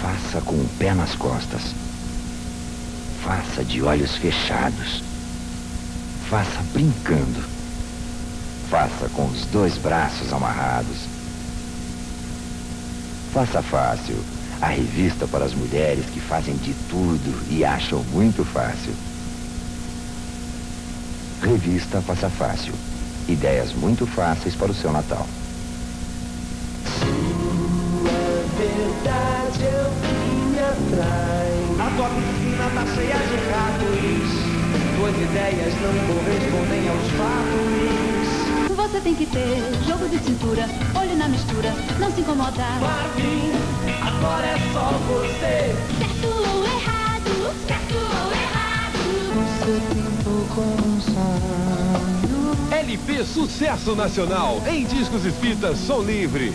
Faça com o pé nas costas. Faça de olhos fechados. Faça brincando. Faça com os dois braços amarrados. Faça fácil. A revista para as mulheres que fazem de tudo e acham muito fácil. Revista Faça Fácil. Ideias muito fáceis para o seu Natal. Tua piscina tá cheia de ratos. Tuas ideias não correspondem aos fatos. Você tem que ter jogo de cintura, olho na mistura, não se incomodar. Barbie, agora é só você. Certo ou errado, certo ou errado. Você tentou começar. LP Sucesso Nacional, em discos e fitas, som livre.